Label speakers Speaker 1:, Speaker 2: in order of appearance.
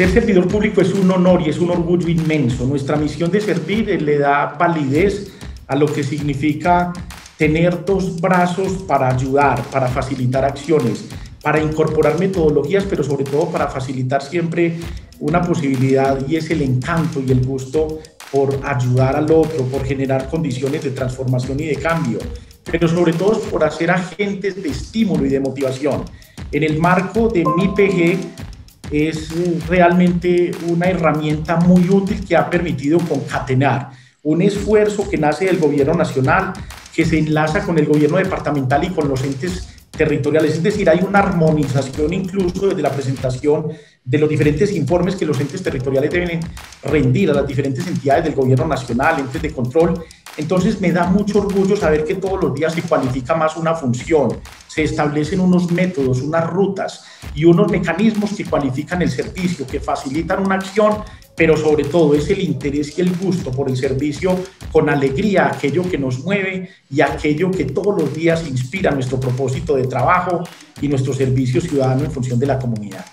Speaker 1: Ser servidor público es un honor y es un orgullo inmenso. Nuestra misión de servir le da validez a lo que significa tener dos brazos para ayudar, para facilitar acciones, para incorporar metodologías, pero sobre todo para facilitar siempre una posibilidad y es el encanto y el gusto por ayudar al otro, por generar condiciones de transformación y de cambio, pero sobre todo por hacer agentes de estímulo y de motivación. En el marco de mi PG es realmente una herramienta muy útil que ha permitido concatenar un esfuerzo que nace del gobierno nacional, que se enlaza con el gobierno departamental y con los entes territoriales. Es decir, hay una armonización incluso desde la presentación de los diferentes informes que los entes territoriales deben rendir a las diferentes entidades del gobierno nacional, entes de control. Entonces me da mucho orgullo saber que todos los días se cualifica más una función, se establecen unos métodos, unas rutas y unos mecanismos que cualifican el servicio, que facilitan una acción pero sobre todo es el interés y el gusto por el servicio con alegría, aquello que nos mueve y aquello que todos los días inspira nuestro propósito de trabajo y nuestro servicio ciudadano en función de la comunidad.